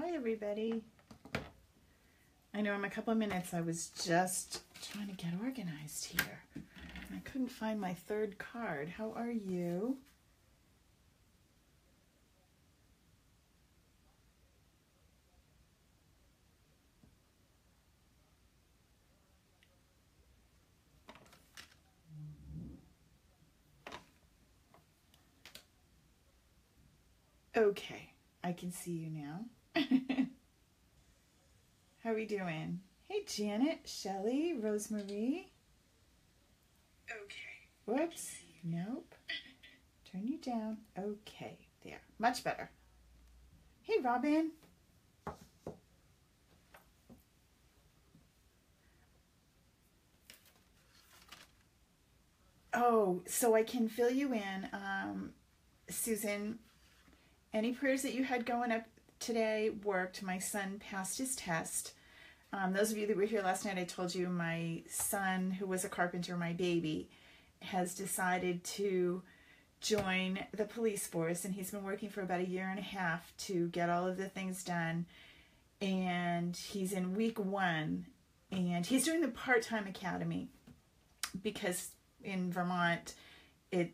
Hi, everybody. I know I'm a couple of minutes I was just trying to get organized here. I couldn't find my third card. How are you? Okay, I can see you now. How are we doing? Hey, Janet, Shelly, Rosemary. Okay. Whoops. Nope. Turn you down. Okay, there. Much better. Hey, Robin. Oh, so I can fill you in. Um, Susan, any prayers that you had going up today worked. My son passed his test. Um, those of you that were here last night, I told you my son, who was a carpenter, my baby, has decided to join the police force, and he's been working for about a year and a half to get all of the things done. And he's in week one, and he's doing the part time academy because in Vermont, it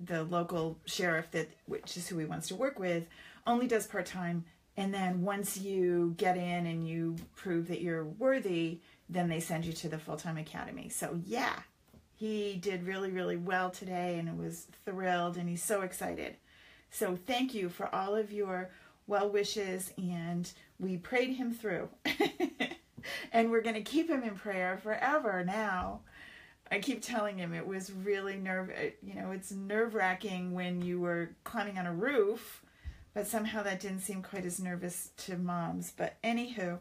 the local sheriff that which is who he wants to work with only does part time and then once you get in and you prove that you're worthy then they send you to the full-time academy. So yeah he did really really well today and was thrilled and he's so excited. So thank you for all of your well wishes and we prayed him through. And we're going to keep him in prayer forever now. I keep telling him it was really nerve, you know, it's nerve wracking when you were climbing on a roof, but somehow that didn't seem quite as nervous to moms. But anywho,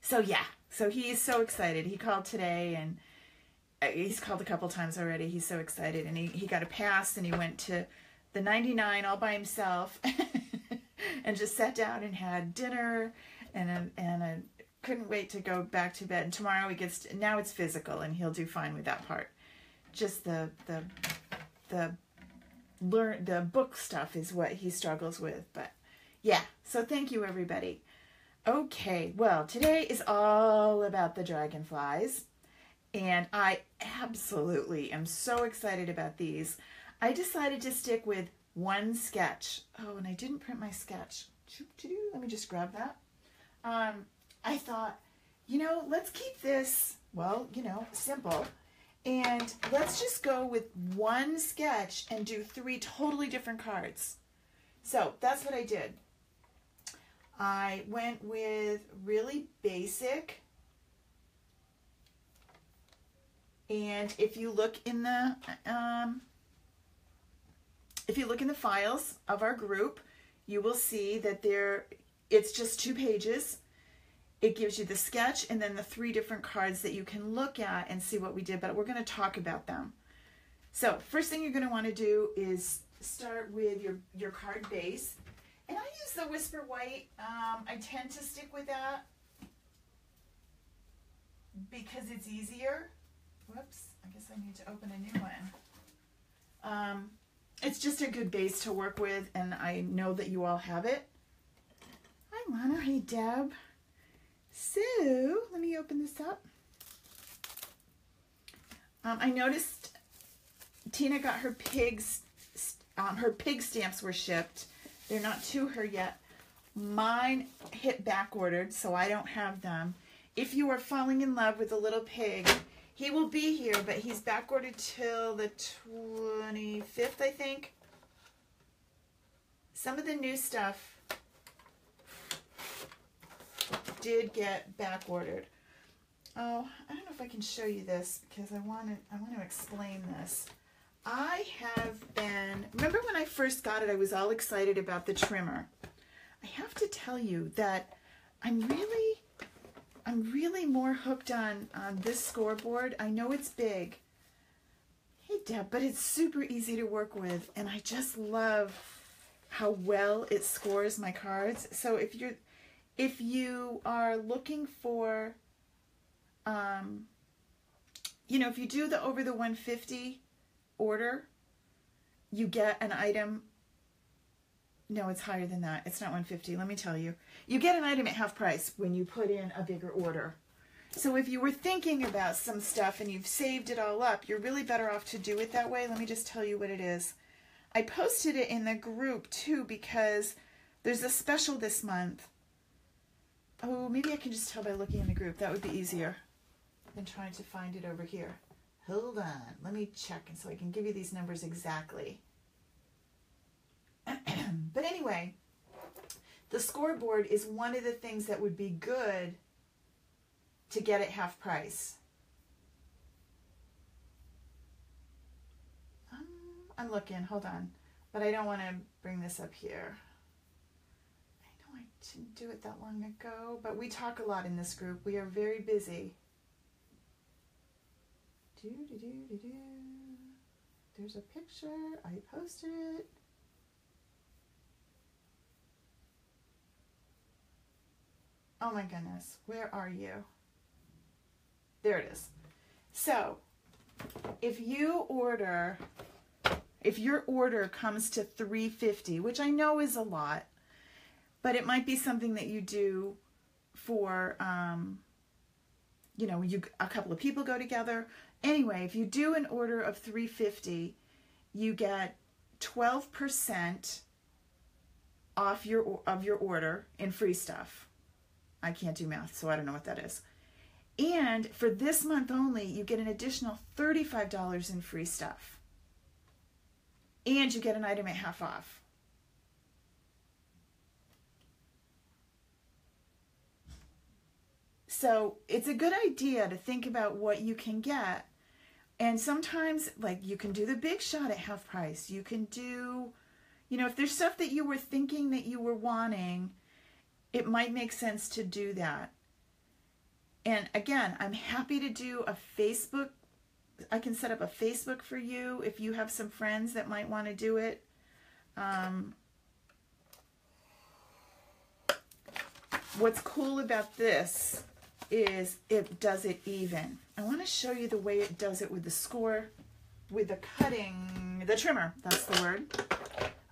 so yeah, so he's so excited. He called today and uh, he's called a couple times already. He's so excited and he, he got a pass and he went to the 99 all by himself and just sat down and had dinner and a, and a couldn't wait to go back to bed. And tomorrow he gets to, now it's physical, and he'll do fine with that part. Just the the the learn the book stuff is what he struggles with. But yeah, so thank you everybody. Okay, well today is all about the dragonflies, and I absolutely am so excited about these. I decided to stick with one sketch. Oh, and I didn't print my sketch. Let me just grab that. Um, I thought, you know, let's keep this, well, you know, simple. And let's just go with one sketch and do three totally different cards. So that's what I did. I went with really basic. And if you look in the, um, if you look in the files of our group, you will see that there, it's just two pages it gives you the sketch and then the three different cards that you can look at and see what we did, but we're going to talk about them. So first thing you're going to want to do is start with your, your card base. And I use the Whisper White. Um, I tend to stick with that because it's easier. Whoops, I guess I need to open a new one. Um, it's just a good base to work with, and I know that you all have it. Hi, Lana. Hey, Deb. So let me open this up. Um, I noticed Tina got her pigs, um, her pig stamps were shipped. They're not to her yet. Mine hit back ordered, so I don't have them. If you are falling in love with a little pig, he will be here, but he's back ordered till the 25th, I think. Some of the new stuff did get back ordered. Oh, I don't know if I can show you this because I want to I want to explain this. I have been remember when I first got it I was all excited about the trimmer. I have to tell you that I'm really I'm really more hooked on on this scoreboard. I know it's big. Hey Deb, but it's super easy to work with and I just love how well it scores my cards. So if you're if you are looking for, um, you know, if you do the over the 150 order, you get an item no, it's higher than that. It's not 150. Let me tell you. You get an item at half price when you put in a bigger order. So if you were thinking about some stuff and you've saved it all up, you're really better off to do it that way. Let me just tell you what it is. I posted it in the group too because there's a special this month. Oh, maybe I can just tell by looking in the group. That would be easier than trying to find it over here. Hold on. Let me check and so I can give you these numbers exactly. but anyway, the scoreboard is one of the things that would be good to get at half price. Um, I'm looking, hold on. But I don't want to bring this up here. Didn't do it that long ago, but we talk a lot in this group. We are very busy. Do, do, do, do, do. There's a picture. I posted it. Oh my goodness, where are you? There it is. So, if you order, if your order comes to 350, which I know is a lot, but it might be something that you do for, um, you know, you a couple of people go together. Anyway, if you do an order of 350, you get 12% off your of your order in free stuff. I can't do math, so I don't know what that is. And for this month only, you get an additional $35 in free stuff. And you get an item at half off. So it's a good idea to think about what you can get. And sometimes, like, you can do the big shot at half price. You can do, you know, if there's stuff that you were thinking that you were wanting, it might make sense to do that. And again, I'm happy to do a Facebook. I can set up a Facebook for you if you have some friends that might want to do it. Um, what's cool about this is it does it even. I want to show you the way it does it with the score, with the cutting, the trimmer. That's the word.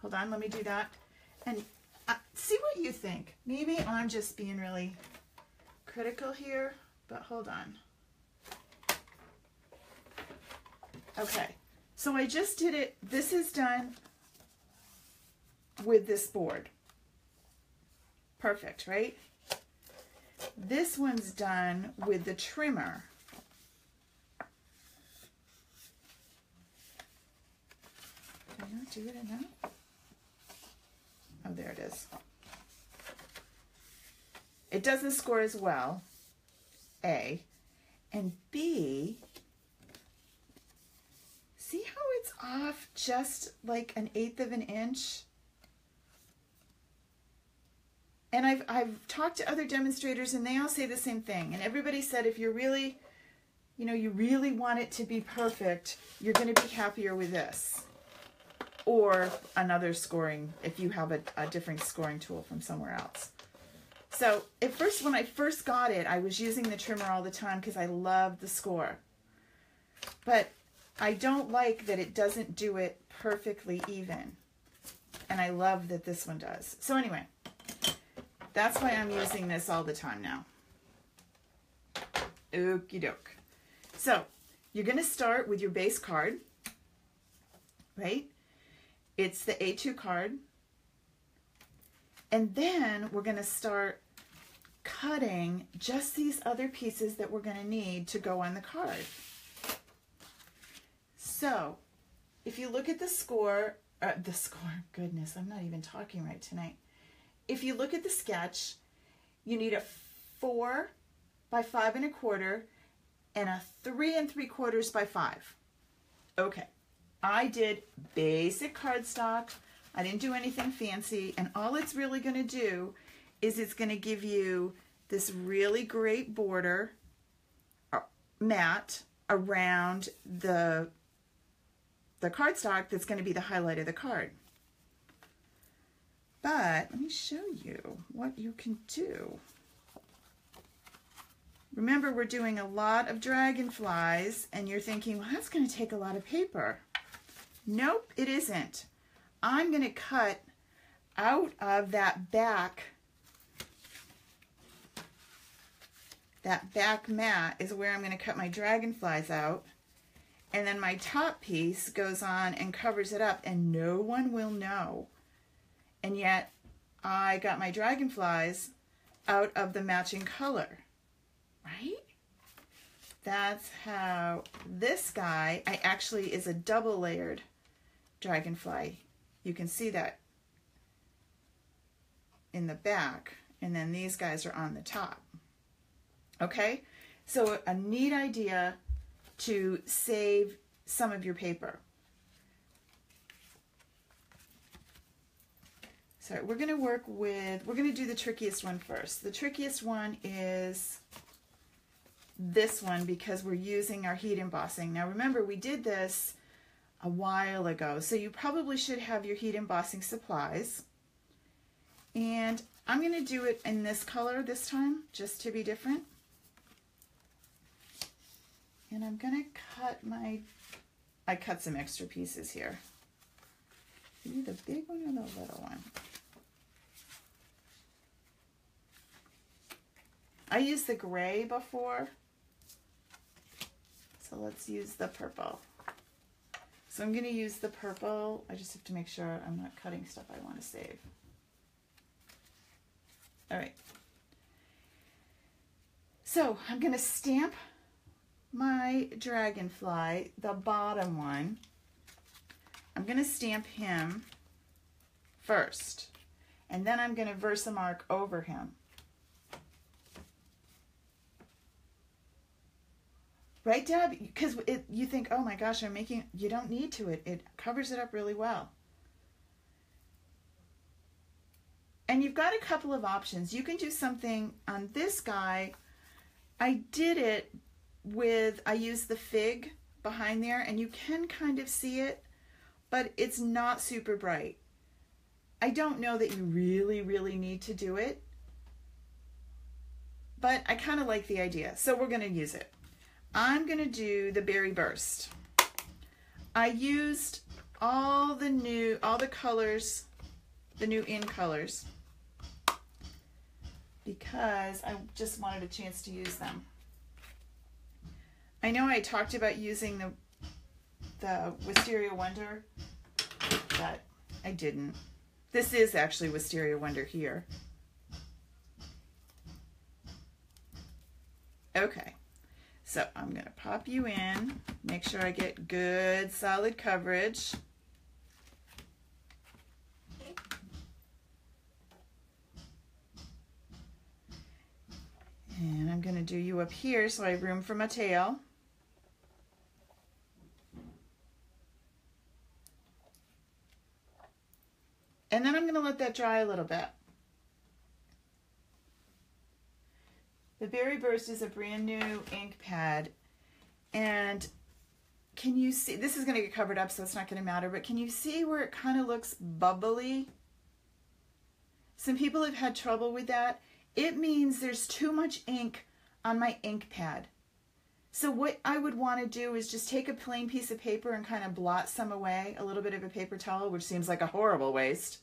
Hold on, let me do that. And uh, see what you think. Maybe I'm just being really critical here, but hold on. Okay, so I just did it. This is done with this board. Perfect, right? This one's done with the trimmer. Did I not do it enough? Oh, there it is. It doesn't score as well, A. And B, see how it's off just like an eighth of an inch? And I've, I've talked to other demonstrators and they all say the same thing. And everybody said if you're really, you know, you really want it to be perfect, you're going to be happier with this or another scoring if you have a, a different scoring tool from somewhere else. So at first, when I first got it, I was using the trimmer all the time because I loved the score. But I don't like that it doesn't do it perfectly even. And I love that this one does. So anyway, that's why I'm using this all the time now. Okie doke. So you're going to start with your base card, right? It's the A2 card. And then we're going to start cutting just these other pieces that we're going to need to go on the card. So if you look at the score, uh, the score, goodness, I'm not even talking right tonight. If you look at the sketch, you need a four by five and a quarter and a three and three quarters by five. Okay. I did basic cardstock. I didn't do anything fancy. And all it's really going to do is it's going to give you this really great border uh, mat around the, the cardstock that's going to be the highlight of the card. But let me show you what you can do. Remember, we're doing a lot of dragonflies, and you're thinking, well, that's going to take a lot of paper. Nope, it isn't. I'm going to cut out of that back, that back mat is where I'm going to cut my dragonflies out. And then my top piece goes on and covers it up and no one will know. And yet I got my dragonflies out of the matching color, right? That's how this guy, I actually is a double layered dragonfly. You can see that in the back and then these guys are on the top. Okay, so a neat idea to save some of your paper. So we're going to work with, we're going to do the trickiest one first. The trickiest one is this one because we're using our heat embossing. Now remember, we did this a while ago, so you probably should have your heat embossing supplies. And I'm going to do it in this color this time, just to be different. And I'm going to cut my, I cut some extra pieces here. Maybe the big one or the little one? I used the gray before. So let's use the purple. So I'm going to use the purple. I just have to make sure I'm not cutting stuff I want to save. All right. So I'm going to stamp my dragonfly, the bottom one. I'm going to stamp him first. And then I'm going to Versamark over him. Right, Deb? Because you think, oh my gosh, I'm making, you don't need to. It, it covers it up really well. And you've got a couple of options. You can do something on this guy. I did it with, I used the fig behind there and you can kind of see it, but it's not super bright. I don't know that you really, really need to do it, but I kind of like the idea. So we're going to use it. I'm going to do the Berry Burst. I used all the new, all the colors, the new in colors because I just wanted a chance to use them. I know I talked about using the the Wisteria Wonder, but I didn't. This is actually Wisteria Wonder here. Okay, so I'm going to pop you in, make sure I get good solid coverage. And I'm going to do you up here so I have room for my tail. And then I'm going to let that dry a little bit. The Berry Burst is a brand new ink pad. And can you see, this is going to get covered up so it's not going to matter, but can you see where it kind of looks bubbly? Some people have had trouble with that. It means there's too much ink on my ink pad. So what I would want to do is just take a plain piece of paper and kind of blot some away, a little bit of a paper towel, which seems like a horrible waste.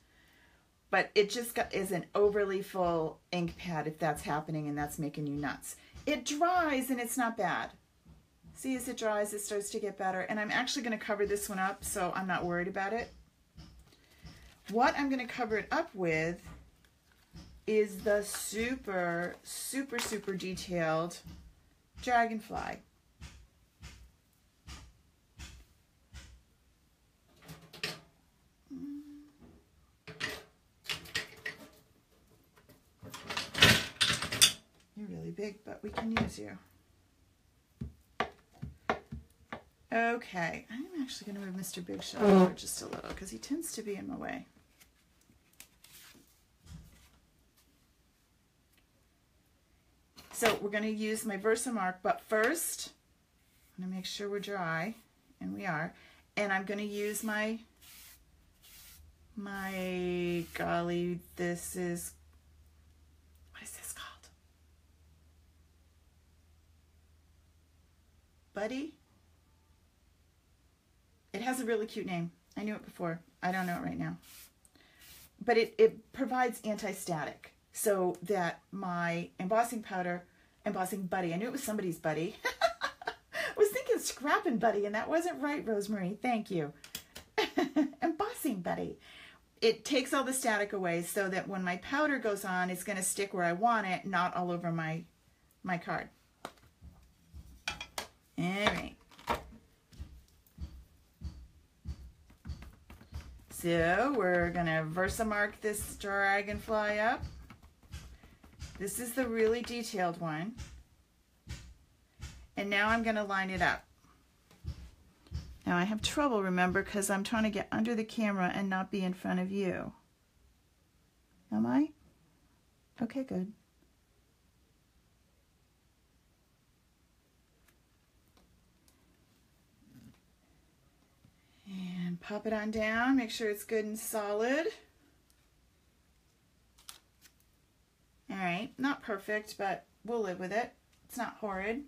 But it just got, is an overly full ink pad if that's happening and that's making you nuts. It dries and it's not bad. See, as it dries, it starts to get better. And I'm actually going to cover this one up so I'm not worried about it. What I'm going to cover it up with is the super, super, super detailed dragonfly. Big, but we can use you. Okay, I'm actually going to move Mr. Big Shot over just a little because he tends to be in my way. So we're going to use my Versamark, but first I'm going to make sure we're dry, and we are. And I'm going to use my, my, golly, this is, this called? Buddy? It has a really cute name. I knew it before. I don't know it right now. but it, it provides anti-static so that my embossing powder, embossing buddy, I knew it was somebody's buddy. I was thinking scrapping buddy and that wasn't right, Rosemary. Thank you. embossing buddy. It takes all the static away so that when my powder goes on, it's going to stick where I want it, not all over my, my card. All right. So we're going to Versamark this dragonfly up. This is the really detailed one. And now I'm going to line it up. Now I have trouble, remember, because I'm trying to get under the camera and not be in front of you. Am I? Okay, good. And pop it on down, make sure it's good and solid. All right, not perfect, but we'll live with it. It's not horrid.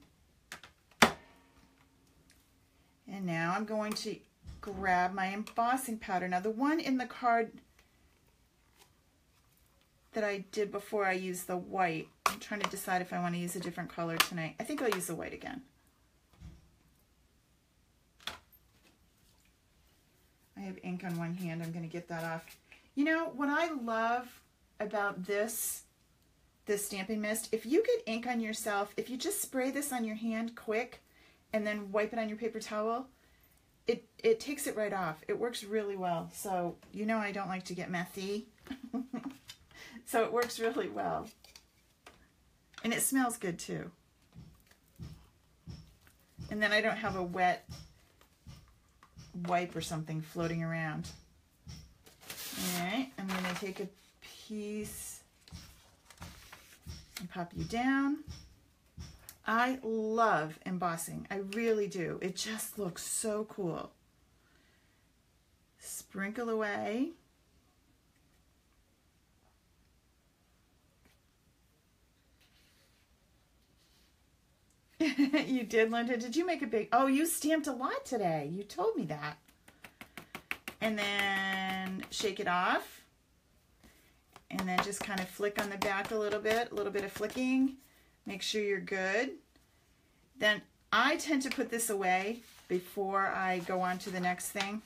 And now I'm going to grab my embossing powder. Now the one in the card that I did before I used the white, I'm trying to decide if I want to use a different color tonight. I think I'll use the white again. Have ink on one hand. I'm going to get that off. You know, what I love about this, this stamping mist, if you get ink on yourself, if you just spray this on your hand quick and then wipe it on your paper towel, it, it takes it right off. It works really well. So, you know I don't like to get messy. so it works really well. And it smells good too. And then I don't have a wet wipe or something floating around. All right, I'm going to take a piece and pop you down. I love embossing. I really do. It just looks so cool. Sprinkle away. You did, Linda. Did you make a big... Oh, you stamped a lot today. You told me that. And then shake it off. And then just kind of flick on the back a little bit. A little bit of flicking. Make sure you're good. Then I tend to put this away before I go on to the next thing.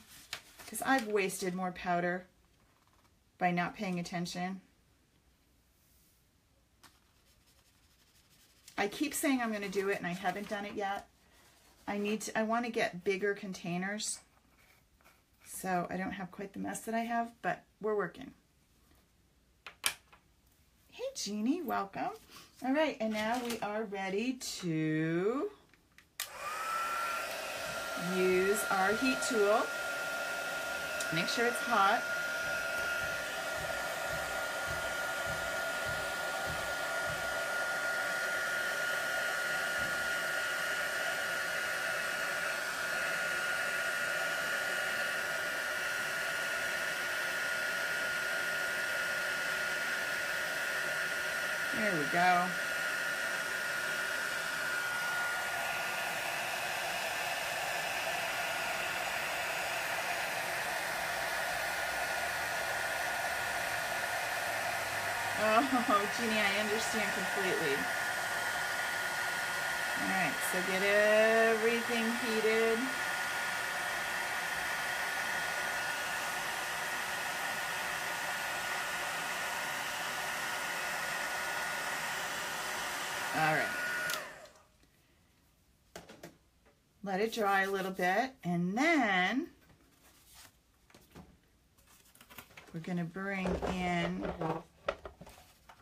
Because I've wasted more powder by not paying attention. I keep saying I'm going to do it and I haven't done it yet. I need to, I want to get bigger containers. So I don't have quite the mess that I have, but we're working. Hey Jeannie, welcome. All right, and now we are ready to use our heat tool. Make sure it's hot. There we go. Oh, Jeannie, I understand completely. All right, so get everything heated. All right. Let it dry a little bit, and then we're going to bring in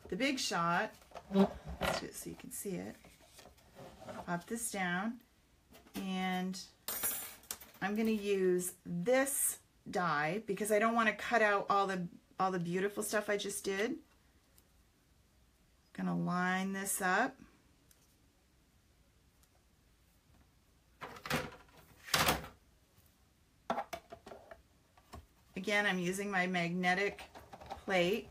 the big shot. So you can see it. Pop this down, and I'm going to use this die because I don't want to cut out all the all the beautiful stuff I just did. Gonna line this up. Again, I'm using my magnetic plate.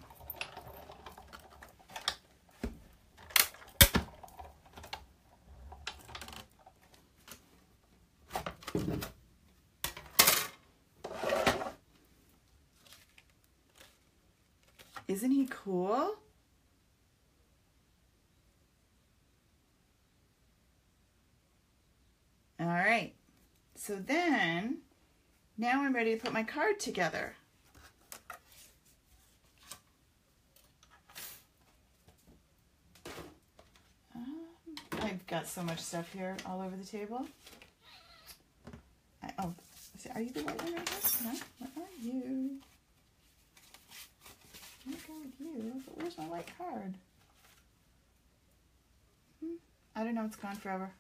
Isn't he cool? All right. So then, now I'm ready to put my card together. Um, I've got so much stuff here all over the table. I, oh, are you the white one right here? No, what are you? I'm go with you, but where's my white card? Hmm, I don't know, it's gone forever.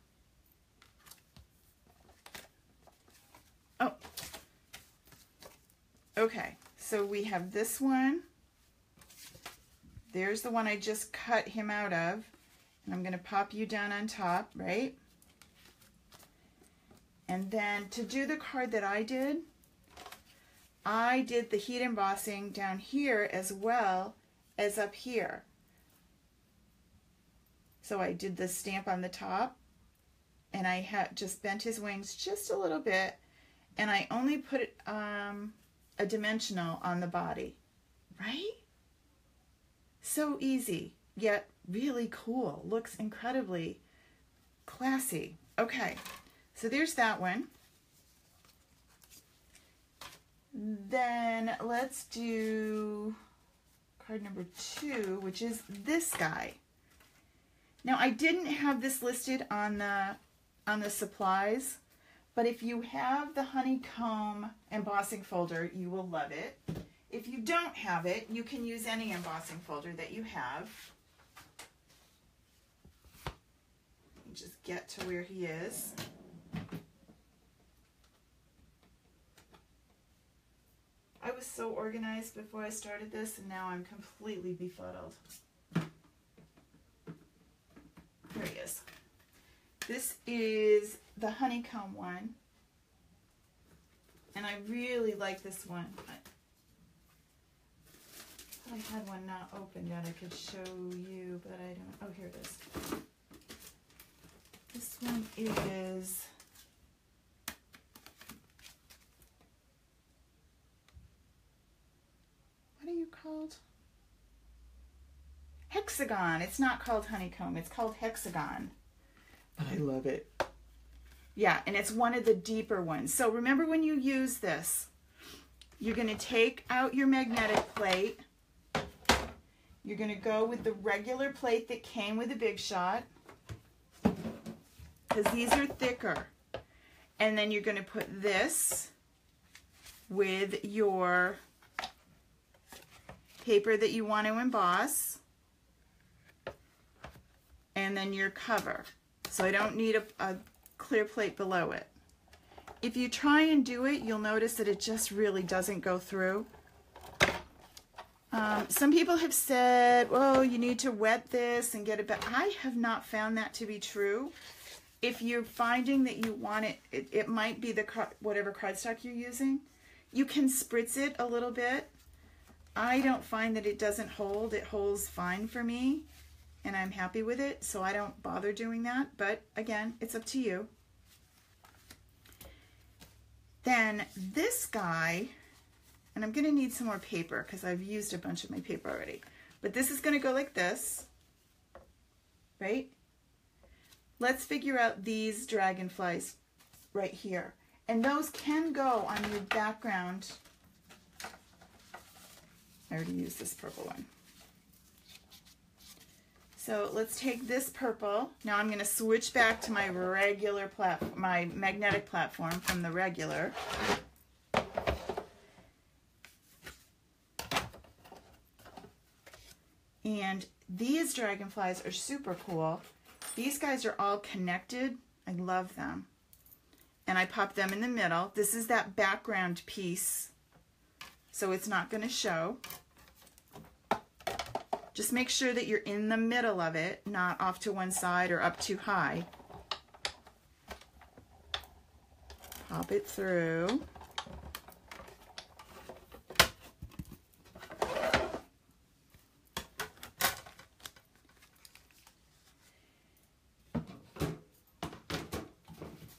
Okay, so we have this one. There's the one I just cut him out of. And I'm going to pop you down on top, right? And then to do the card that I did, I did the heat embossing down here as well as up here. So I did the stamp on the top and I had just bent his wings just a little bit and I only put um, a dimensional on the body, right? So easy, yet really cool. Looks incredibly classy. Okay, so there's that one. Then let's do card number two, which is this guy. Now I didn't have this listed on the on the supplies, but if you have the honeycomb embossing folder, you will love it. If you don't have it, you can use any embossing folder that you have. Just get to where he is. I was so organized before I started this, and now I'm completely befuddled. There he is. This is the honeycomb one. And I really like this one. I, I had one not open that I could show you, but I don't. Oh, here it is. This one is. What are you called? Hexagon. It's not called honeycomb. It's called hexagon. But I love it. Yeah, and it's one of the deeper ones. So remember when you use this, you're going to take out your magnetic plate. You're going to go with the regular plate that came with the Big Shot because these are thicker. And then you're going to put this with your paper that you want to emboss and then your cover. So I don't need a, a clear plate below it. If you try and do it, you'll notice that it just really doesn't go through. Um, some people have said, well, you need to wet this and get it back. I have not found that to be true. If you're finding that you want it, it, it might be the whatever cardstock you're using. You can spritz it a little bit. I don't find that it doesn't hold. It holds fine for me and I'm happy with it, so I don't bother doing that. But again, it's up to you. Then this guy, and I'm going to need some more paper because I've used a bunch of my paper already. But this is going to go like this, right? Let's figure out these dragonflies right here. And those can go on your background. I already used this purple one. So let's take this purple. Now I'm going to switch back to my regular platform, my magnetic platform from the regular. And these dragonflies are super cool. These guys are all connected. I love them. And I pop them in the middle. This is that background piece, so it's not going to show. Just make sure that you're in the middle of it, not off to one side or up too high. Pop it through.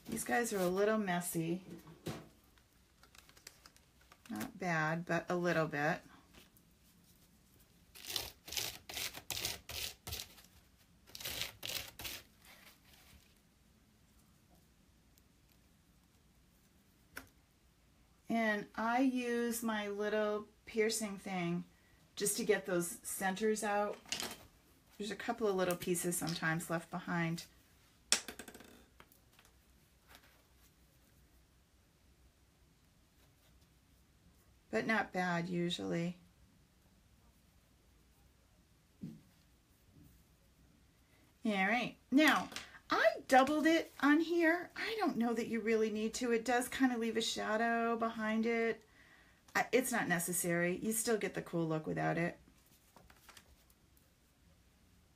These guys are a little messy. Not bad, but a little bit. in, I use my little piercing thing just to get those centers out. There's a couple of little pieces sometimes left behind. But not bad usually. All right, now I doubled it on here. I don't know that you really need to. It does kind of leave a shadow behind it. It's not necessary. You still get the cool look without it.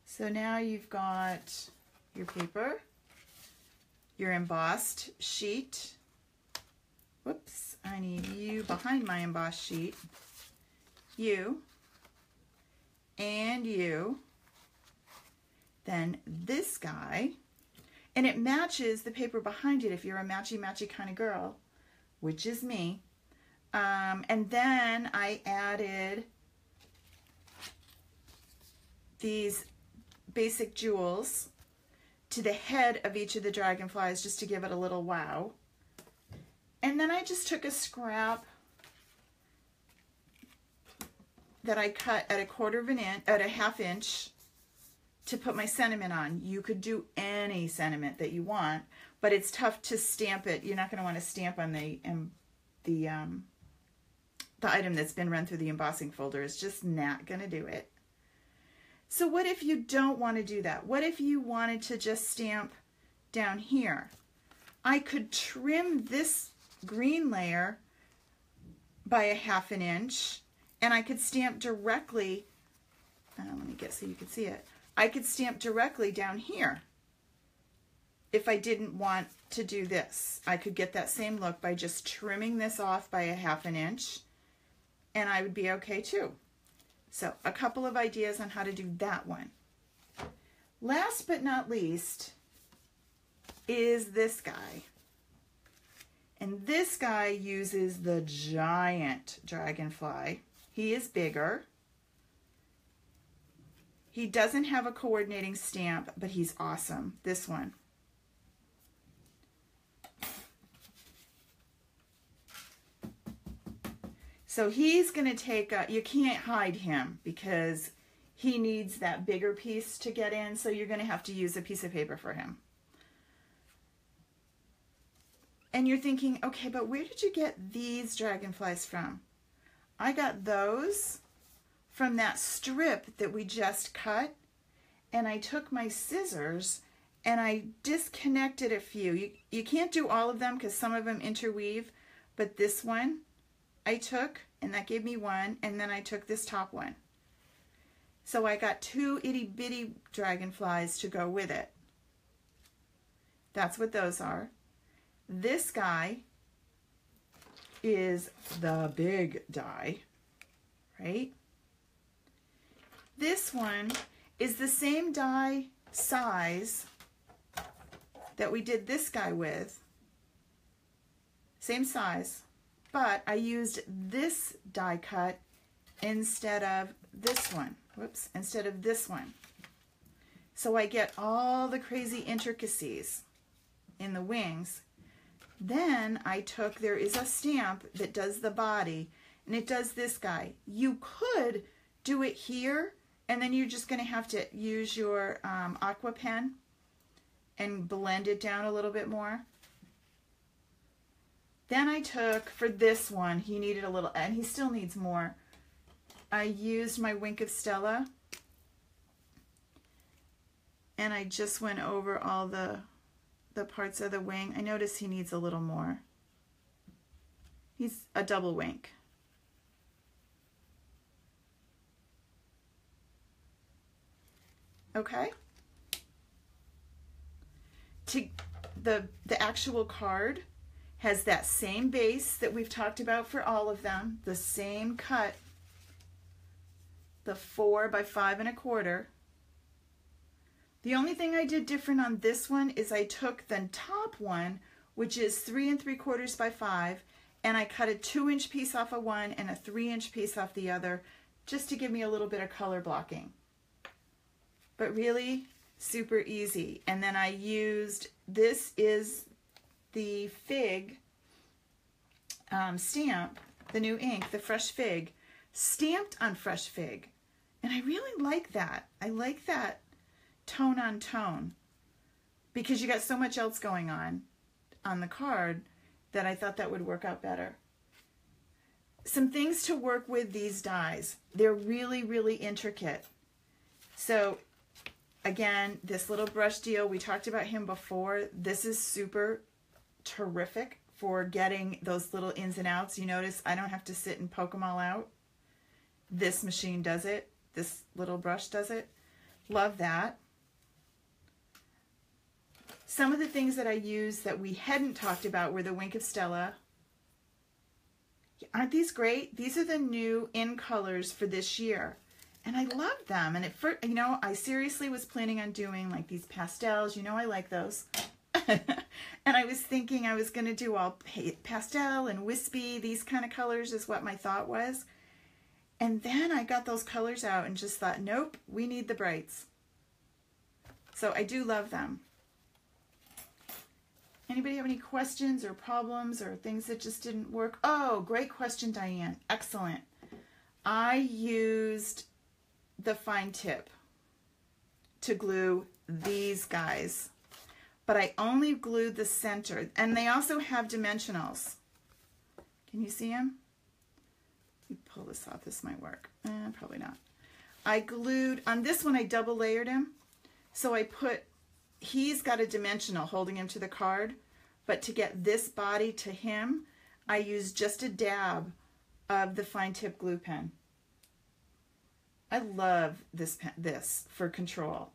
So now you've got your paper, your embossed sheet. Whoops, I need you behind my embossed sheet. You and you then this guy, and it matches the paper behind it if you're a matchy-matchy kind of girl, which is me. Um, and then I added these basic jewels to the head of each of the dragonflies just to give it a little wow. And then I just took a scrap that I cut at a quarter of an inch, at a half inch, to put my sentiment on. You could do any sentiment that you want, but it's tough to stamp it. You're not going to want to stamp on the um, the um, the item that's been run through the embossing folder. is just not going to do it. So what if you don't want to do that? What if you wanted to just stamp down here? I could trim this green layer by a half an inch and I could stamp directly, uh, let me get so you can see it, I could stamp directly down here. If I didn't want to do this, I could get that same look by just trimming this off by a half an inch and I would be okay too. So a couple of ideas on how to do that one. Last but not least is this guy. And this guy uses the giant dragonfly. He is bigger. He doesn't have a coordinating stamp, but he's awesome. This one. So he's going to take a, you can't hide him because he needs that bigger piece to get in. So you're going to have to use a piece of paper for him. And you're thinking, okay, but where did you get these dragonflies from? I got those from that strip that we just cut and I took my scissors and I disconnected a few. You, you can't do all of them because some of them interweave, but this one I took and that gave me one and then I took this top one. So I got two itty bitty dragonflies to go with it. That's what those are. This guy is the big die, right? This one is the same die size that we did this guy with. Same size, but I used this die cut instead of this one. Whoops, instead of this one. So I get all the crazy intricacies in the wings. Then I took, there is a stamp that does the body, and it does this guy. You could do it here and then you're just going to have to use your um, aqua pen and blend it down a little bit more. Then I took, for this one, he needed a little, and he still needs more. I used my Wink of Stella. And I just went over all the, the parts of the wing. I notice he needs a little more. He's a double wink. okay? To the, the actual card has that same base that we've talked about for all of them, the same cut, the four by five and a quarter. The only thing I did different on this one is I took the top one, which is three and three quarters by five, and I cut a two inch piece off of one and a three inch piece off the other, just to give me a little bit of color blocking but really super easy. And then I used, this is the fig um, stamp, the new ink, the Fresh Fig, stamped on Fresh Fig. And I really like that. I like that tone on tone because you got so much else going on on the card that I thought that would work out better. Some things to work with these dies. They're really, really intricate. So again, this little brush deal, we talked about him before. This is super terrific for getting those little ins and outs. You notice I don't have to sit and poke them all out. This machine does it. This little brush does it. Love that. Some of the things that I used that we hadn't talked about were the Wink of Stella. Aren't these great? These are the new in colors for this year. And I love them. And first, you know, I seriously was planning on doing like these pastels. You know, I like those. and I was thinking I was going to do all pastel and wispy, these kind of colors is what my thought was. And then I got those colors out and just thought, nope, we need the brights. So I do love them. Anybody have any questions or problems or things that just didn't work? Oh, great question, Diane. Excellent. I used the fine tip to glue these guys, but I only glued the center. And they also have dimensionals. Can you see them? Let me pull this off. This might work. Eh, probably not. I glued, on this one I double layered him. So I put he's got a dimensional holding him to the card, but to get this body to him, I use just a dab of the fine tip glue pen. I love this pen, this for control.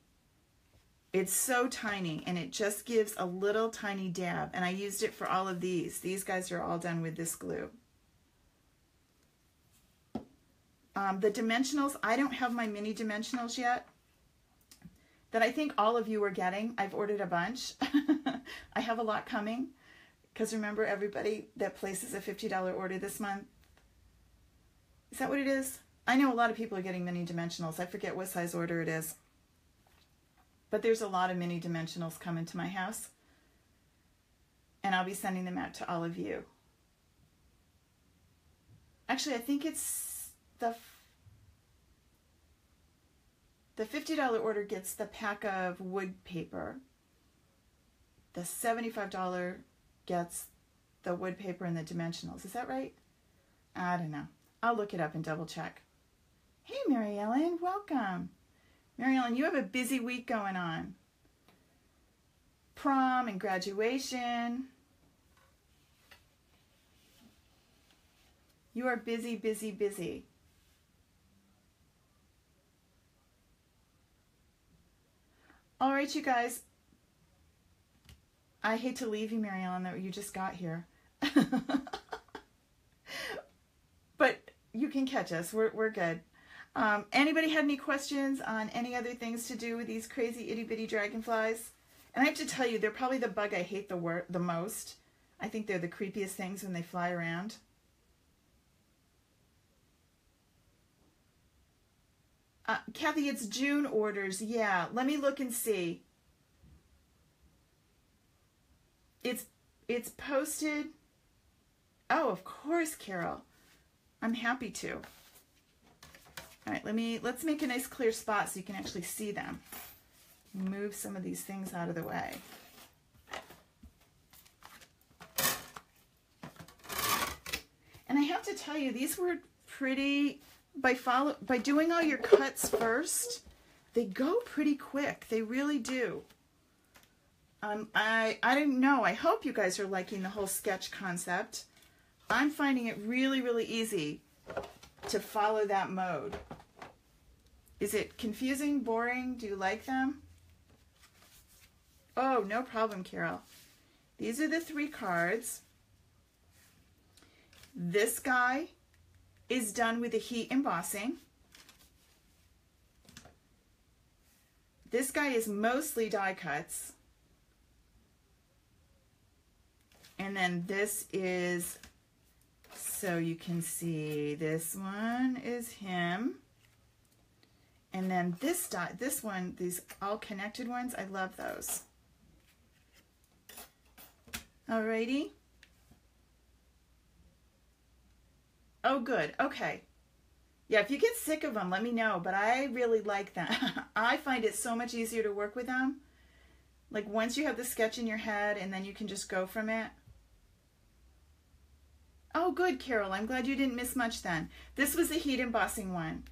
It's so tiny and it just gives a little tiny dab and I used it for all of these. These guys are all done with this glue. Um, the dimensionals, I don't have my mini dimensionals yet that I think all of you are getting. I've ordered a bunch. I have a lot coming because remember everybody that places a $50 order this month. Is that what it is? I know a lot of people are getting mini dimensionals. I forget what size order it is. But there's a lot of mini dimensionals coming to my house. And I'll be sending them out to all of you. Actually, I think it's the the $50 order gets the pack of wood paper. The $75 gets the wood paper and the dimensionals. Is that right? I don't know. I'll look it up and double check. Hey, Mary Ellen, welcome. Mary Ellen, you have a busy week going on. Prom and graduation. You are busy, busy, busy. All right, you guys. I hate to leave you, Mary Ellen, that you just got here. but you can catch us. We're, we're good. Um, anybody have any questions on any other things to do with these crazy itty bitty dragonflies? And I have to tell you, they're probably the bug I hate the, wor- the most. I think they're the creepiest things when they fly around. Uh, Kathy, it's June orders. Yeah, let me look and see. It's it's posted. Oh, of course, Carol. I'm happy to. All right, let me let's make a nice clear spot so you can actually see them. Move some of these things out of the way. And I have to tell you, these were pretty by follow by doing all your cuts first, they go pretty quick. They really do. Um, I I don't know. I hope you guys are liking the whole sketch concept. I'm finding it really really easy to follow that mode. Is it confusing, boring? Do you like them? Oh, no problem, Carol. These are the three cards. This guy is done with the heat embossing. This guy is mostly die cuts. And then this is, so you can see this one is him. And then this dot, this one, these all connected ones, I love those. Alrighty. Oh, good. Okay. Yeah, if you get sick of them, let me know. But I really like them. I find it so much easier to work with them. Like once you have the sketch in your head and then you can just go from it. Oh, good, Carol. I'm glad you didn't miss much then. This was the heat embossing one.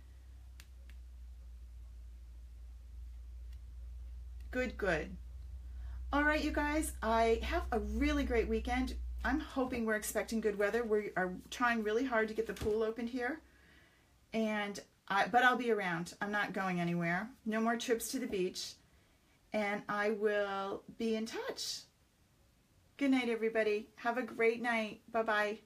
Good, good. All right, you guys, I have a really great weekend. I'm hoping we're expecting good weather. We are trying really hard to get the pool opened here. And I, but I'll be around. I'm not going anywhere. No more trips to the beach. And I will be in touch. Good night, everybody. Have a great night. Bye-bye.